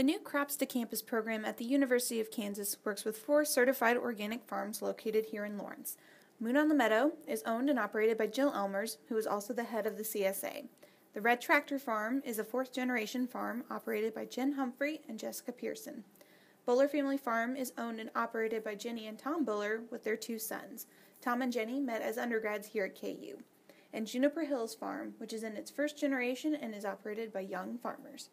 The new Crops to Campus program at the University of Kansas works with four certified organic farms located here in Lawrence. Moon on the Meadow is owned and operated by Jill Elmers, who is also the head of the CSA. The Red Tractor Farm is a fourth generation farm operated by Jen Humphrey and Jessica Pearson. Buller Family Farm is owned and operated by Jenny and Tom Buller with their two sons. Tom and Jenny met as undergrads here at KU. And Juniper Hills Farm, which is in its first generation and is operated by young farmers.